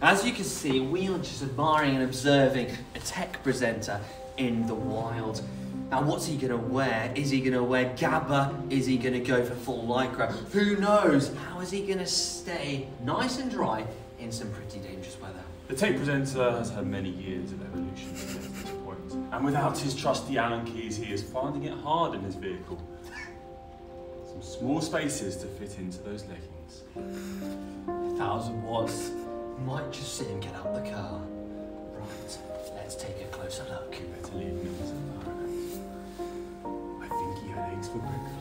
As you can see, we are just admiring and observing a tech presenter in the wild. Now, what's he gonna wear? Is he gonna wear Gabba? Is he gonna go for full lycra? Who knows? How is he gonna stay nice and dry in some pretty dangerous weather? The tech presenter has had many years of evolution to get to this point, and without his trusty Allen keys, he is finding it hard in his vehicle. Some small spaces to fit into those leggings. A thousand watts might just see him get out the car. Right, let's take a closer look. Better leave him alone. I think he had eggs for breakfast.